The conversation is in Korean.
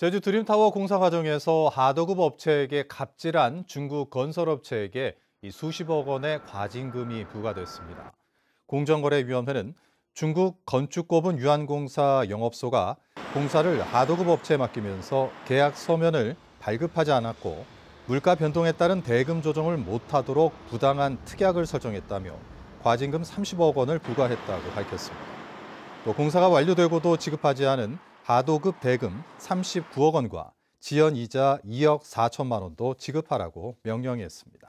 제주 드림타워 공사 과정에서 하도급 업체에게 갑질한 중국 건설업체에게 이 수십억 원의 과징금이 부과됐습니다. 공정거래위원회는 중국 건축고분 유한공사 영업소가 공사를 하도급 업체에 맡기면서 계약 서면을 발급하지 않았고 물가 변동에 따른 대금 조정을 못하도록 부당한 특약을 설정했다며 과징금 30억 원을 부과했다고 밝혔습니다. 또 공사가 완료되고도 지급하지 않은 하도급 대금 39억 원과 지연 이자 2억 4천만 원도 지급하라고 명령했습니다.